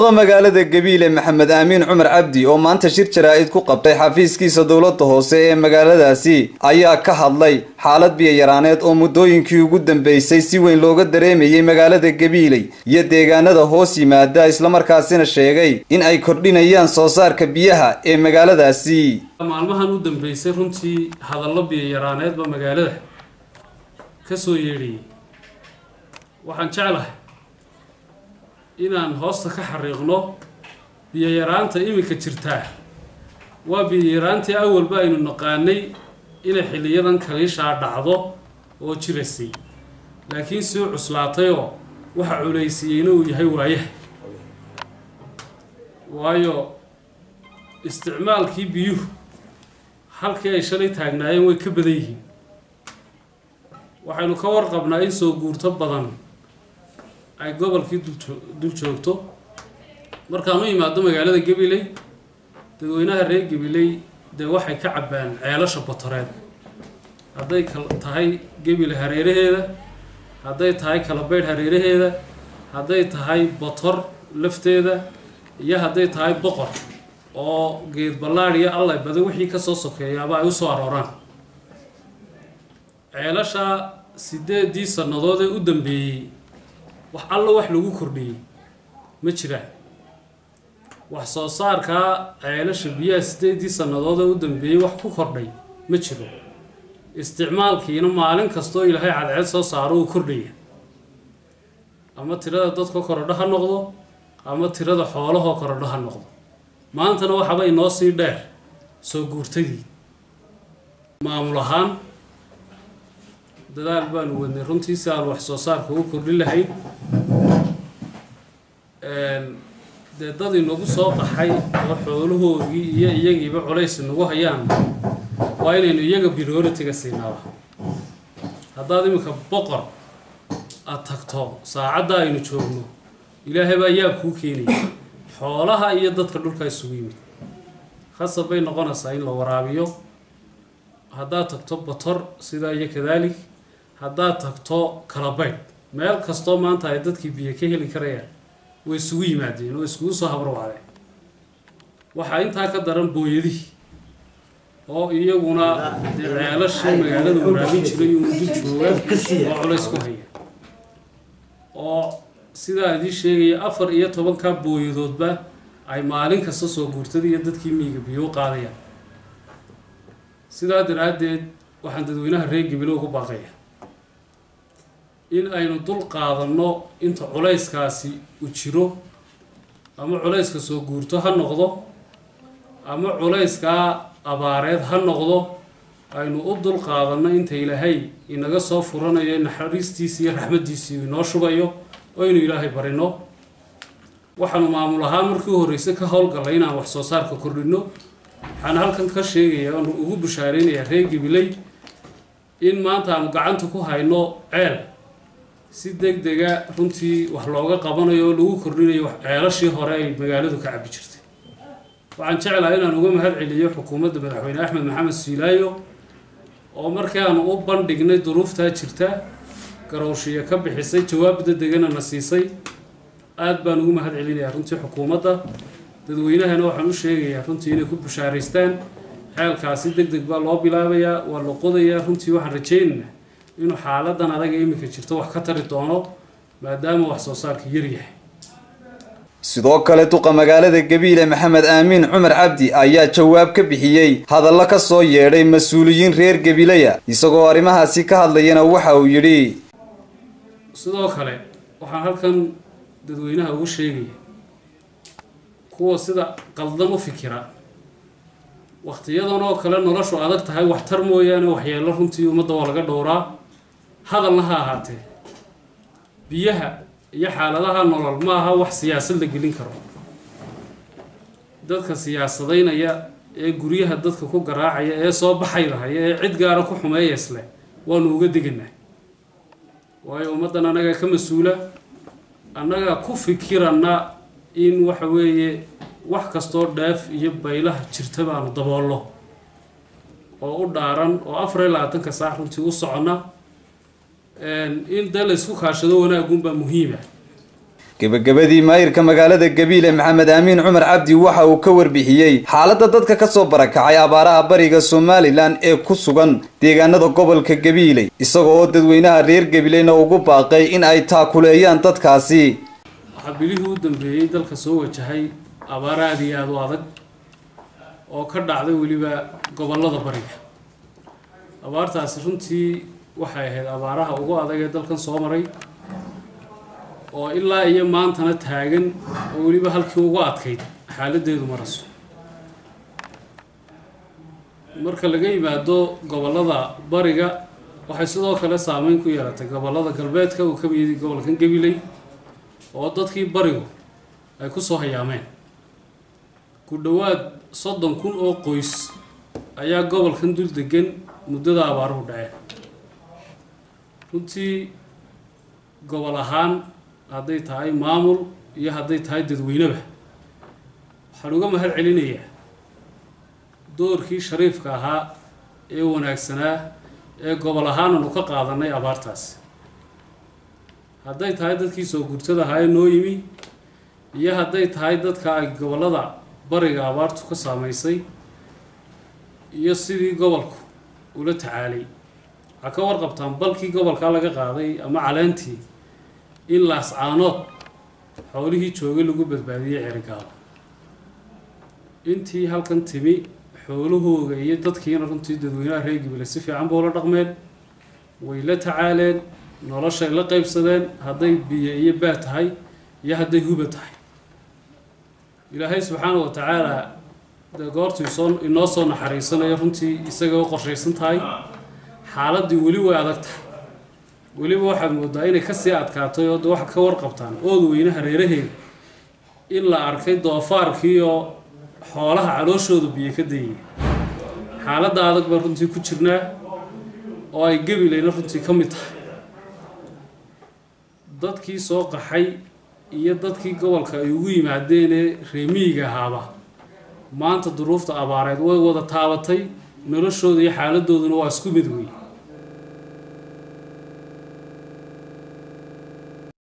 magaalada gabiile maxamed aamiin cumar cabdi oo maanta shir jaraa'id ku qabtay xafiiskiisa dowladda hoose ee magaaladaasi ayaa ka hadlay xaalad biyayaraaneed oo muddooyinkii ugu dambeysay si weyn looga dareemayay magaalada gabiiley iyo deegaanada hoos yimaada islamarkaasina sheegay in ay kordhinayaan soo saarka biyaha ee magaaladaasi. Maalmahan u dambeysay runtii hadallo biyayaraaneedba magaalada ka soo yeedhayay waxaan jeclahay inaan hoosta ka xariiqno biyayaraanta iminka jirtaa waa biyayaraantii awalba aynu naqaanay inay xilliyadan kaliishaa dhacdo oo jiraysay laakiin sii cuslaatayoo waxa culaysiiyeyna uu yahay waayaha waayo isticmaalkii biyuhu halkii ay shalay taagnaayeen way ka badan yihiin. Waxaynu ka warqabnaa in soo guurto badan ay gobolkii dul joogto. Markaan u yimaado magaalada gabiley dadweynaha reer gabiley dee waxay ka cabbaan ceelasha botoreed hadday tahay gebile hareeraheeda hadday tahay kalabeydh hareeraheeda hadday tahay botor lafteeda iyo hadday tahay boqor oo geed ballaadh iyo allay badan wixii ka soo sokeeyaaba ay u soo arooraan. Ceelasha sideedii sannadood ee u dambeeyey wax alla wax lagu kordhiyey. Ma jiraan wax soo saarkaa ceelasha biyaha sideedii sannadood ee u dambeeyey wax ku kordhay ma jiro. Isticmaalkiina maalin kastoo ilaahay cadceed soo saaro uu kordhaya ama tirada dadka korodho ha noqdo ama tirada xoolahoo korodho ha noqdo. Maantana waxaba inoo sii dheer. Soo guurtadii maamul ahaan dadaal baanu wadnay. Runtii si aan wax soo saarka u kordhin lahayn dee dad inagu soo qaxay oo xoolahoogii iyo iyagiiba culays inagu hayaan waa inaynu iyaga prioritiga siinaaba haddaad iminka boqor aada tagto saacadda aynu joogno ilaahay baa yaab kuu keenaya. Xoolaha iyo dadka dhulka isugu yimid. Khasab bay noqonaysaa in la waraabiyo. Haddaad tagto botor sidaa iyo kadaalik haddaad tagto kalabaydh meel kastoo maanta ay dadkii biyo ka heli karayaan way isugu yimaadeen oo iskugu soo habarwacdeen waxaa intaa ka daran booyadihii oo iyaguna dee ceelashii magaalada waraabin jiray uu dul jooga oo culays ku haya oo sidaa idii sheegaya afar iyo tobanka booyadoodba ay maalin kasta soo guurtada iyo dadkii miiga biyo qaadayaan. Sidaa daraaddeed waxaan dadweynaha reer gabilo ugu baaqaya in aynu dul qaadanno inta culayskaasi u jiro ama culayska soo guurto ha noqdo ama culayskaa abaareed ha noqdo aynu u dul qaadanno inta ilaahay inaga soo furanayo naxariistiisi iyo raxmaddiisii inoo shubayo oo aynu ilaahay barino. Waxaanu maamul ahaan markii u horreysay ka howlgallay inaan wax soo saarka kordhinno. Waxaan halkan ka sheegayaa oonu ugu bushaareynayaa reer gabiley in maanta aanu gacanta ku hayno ceel si deg dega runtii wax looga qabanayo oo lagu kordhinayo ceelashii hore ay magaaladu ka cabbi jirtay. Waxaan jeclahay inaan uga mahad celiyo xukuumadda madaxweyne axmed maxamed siilaayo oo markii aanu u bandhignay duruuftaa jirta garowshiya ka bixisay jawaab dadegana na siisay aada baan ugu mahad celinayaa runtii xukuumadda. Dadweynahana waxaan u sheegayaa runtii inay ku bushaaraystaan xeelkaasi deg deg baa loo bilaabayaa waa la qodayaa runtii waxaan rajaynaynaa inuu xaaladan adaga iminka jirto wax ka tari doono maadaama wax soo saarka yaryahay sidoo kale duqa magaalada gabiile maxamed aamiin cumar cabdi ayaa jawaab ka bixiyey hadallo ka soo yeedhay mas'uuliyiin reer gabileya isagoo arrimahaasi ka hadlayana waxa uu yidhi. Sidoo kale waxaan halkan dadweynaha ugu sheegaya kuwa sida qaldan u fikira wakhtiyadan oo kale noloshu adag tahay waxtar mooyaane waxyeello runtii ummadda waa laga dhowraa hadalna ha ahaatee. Biyaha iyo xaaladaha nolol ma aha wax siyaasad la gelin karo. Dadka siyaasadaynaya ee guryaha dadka ku garaacaya ee soo baxaydahaya ee cid gaara ku xumeeya isle waanu uga deganaa waayo ummaddan annagaa ka mas'uula annagaa ku fikirana in waxa weeye wax kastoo dhaaf iyo baylaha jirta baanu daboolno oo u dhaaran oo afar iyo labaatanka saac runtii u soconna in dee la isku kaashado wanaagunbaa muhiima gebagabadii maayirka magaalada gabiile maxamed aamiin cumar cabdi waxa uu ka warbixiyey xaaladda dadka ka soo barakacay abaaraha bariga somalilan ee ku sugan deegaanada gobolka gabiile isagoo oo dadweynaha reer gabileyna ugu baaqay in ay taakuleeyaan dadkaasi. Waxaa bilihii u dambeeyey dalka soo wajahay abaar aada iyo aada u adag oo ka dhacday weliba gobollada bariga. Abaartaasi runtii waxay ahayd abaaraha ugu adag ee dalkan soo maray oo ilaa iyo maantana taagan oo weliba halkii ugu adkayd xaaladdeedu maraso marka laga yimaado gobollada bariga waxay sidoo kale saameyn ku yeelatay gobollada galbeedka uu ka miyday gobolkan gabiley oo dadkii barigu ay ku soo hayaameen. Ku dhowaad soddon kun oo qoys ayaa gobolkan dul degan muddada abaaruhu dhaceen runtii gobol ahaan hadday tahay maamul iyo hadday tahay dadweyneba waxaan uga mahad celinayaa doorkii shariifka ahaa ee wanaagsanaa ee gobol ahaananu ka qaadanay abaartaasi hadday tahay dadkii soo gurtada ahaa ee noo yimi iyo hadday tahay dadka ay gobollada bariga abaartu ka saameysay iyo sidii gobolku ula tacaalay waxaa ka warqabtaan balkii gobolkaa laga qaaday ama caleentii in laascaanood xoolihii joogay lagu badbaadiyey cerigaalo intii halkan timi xoolahooga iyo dadkiina runtii dadweynaha reer gibile si fiican ba ula dhaqmeen way la tacaaleen noloshay la qaybsadeen hadday biyo iyo baa tahay iyo hadday huba tahay. Ilaahay subxaana wa tacaala dee goortuu soo inoo soo naxariisanayo runtii isaga u qorshaysan tahay xaaladdii weli way adag tahay. Weliba waxaad moodaa inay ka sii adkaatay oo de waxaad ka warqabtaan ood weynaha reeraheeda in la arkay doofaarkii oo xoolaha calooshooda biyo ka dayay. Xaaladda adag baan runtii ku jirnaa oo ay gabilayna runtii ka mid tahay. Dadkii soo qaxay iyo dadkii gobolka ay ugu yimaadeenee reemiyiga ahaaba maanta duruufta abaareed way wada taabatay noloshooda iyo xaaladooduna waa isku mid wey